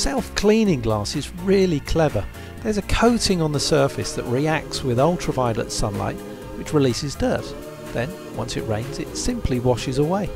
self-cleaning glass is really clever. There's a coating on the surface that reacts with ultraviolet sunlight which releases dirt. Then, once it rains, it simply washes away.